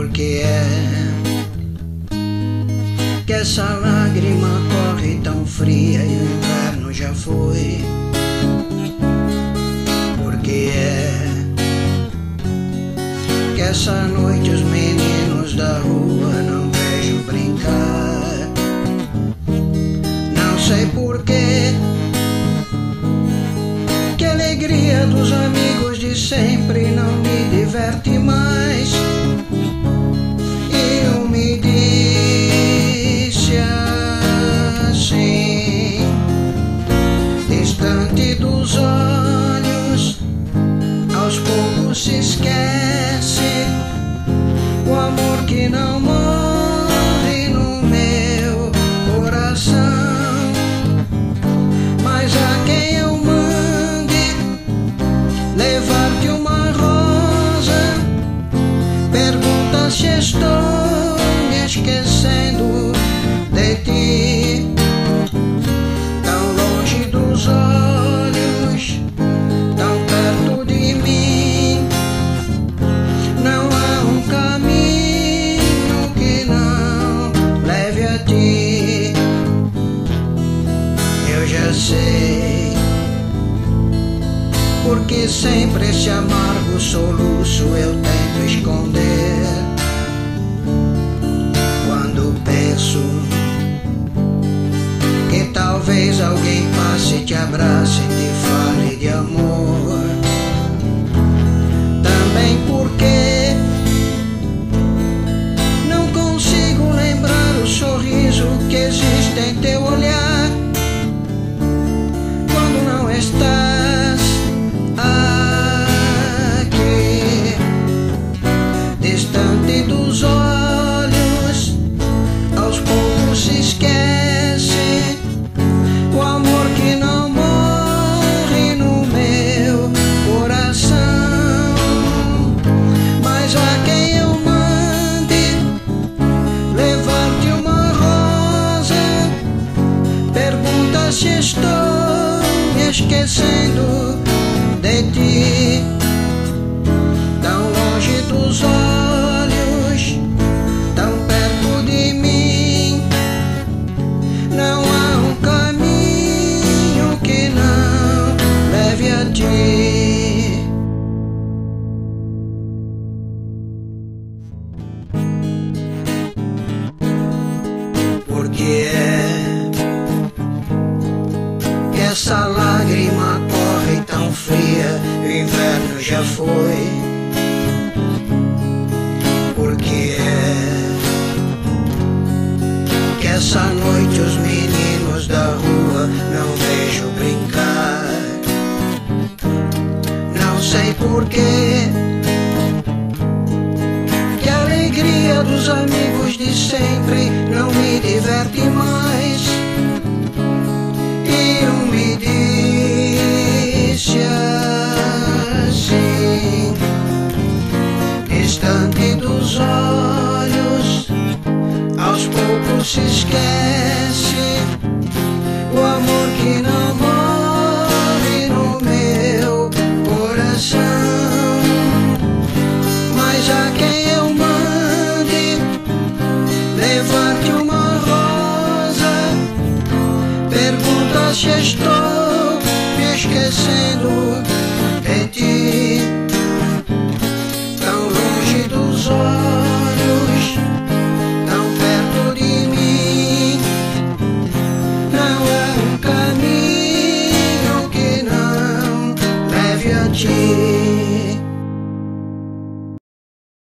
Porque é que essa lágrima corre tão fria e o inverno já foi. Porque é que essa noite os meninos da rua não vejo brincar. Não sei porquê. Que a alegria dos amigos de sempre não me diverte mais. Já sei, porque sempre esse amargo soluço eu tento esconder. Quando penso que talvez alguém passe, te abrace te fale de amor. Esquecendo de ti. Tão longe dos olhos, tão perto de mim. Não há um caminho que não leve a ti. Porque é essa tão fria, o inverno já foi. Porque é que essa noite os meninos da rua não vejo brincar. Não sei porquê. Que a alegria dos amigos de sempre se esquece o amor que não morre no meu coração. Mas a quem eu mande levar-te uma rosa, pergunta se estou me esquecendo.